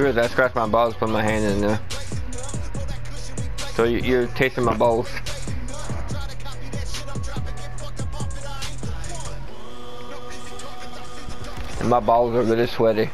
realize I scratched my balls, put my hand in there. So you, you're tasting my balls. And my balls are really sweaty.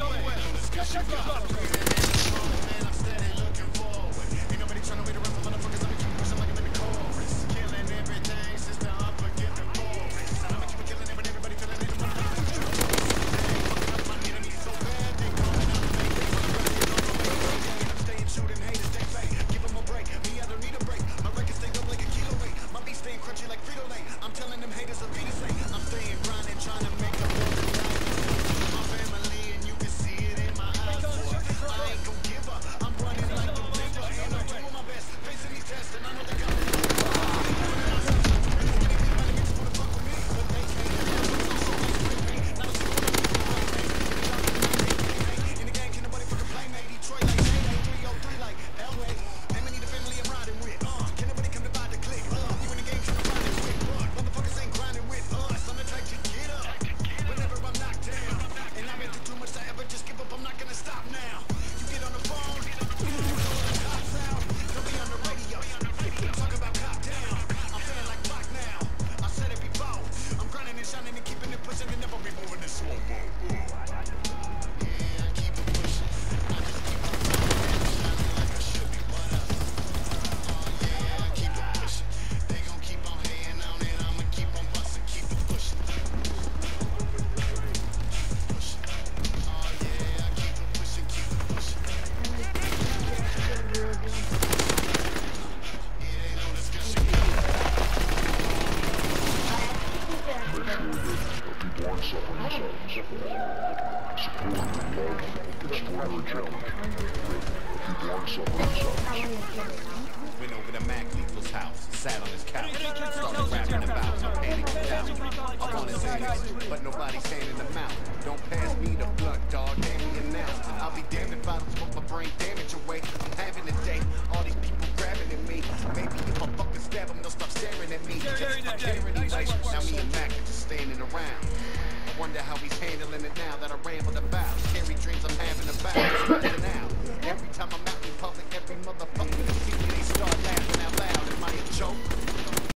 on the way. Discussion Went over to Mac Lethal's house, sat on his couch, started rapping about no panic doubt. I want his hands, but nobody's handing them out. Don't pass me the blood, dog, hand me ounce. I'll be damned if I don't smoke my brain damage away. I'm having a day, all these people grabbing at me. Maybe if I fucking stab them, they'll stop staring at me. Just stop caring anyway wonder how he's handling it now that I rambled about. Scary dreams I'm having about. now, every time I'm out in public, every motherfucker.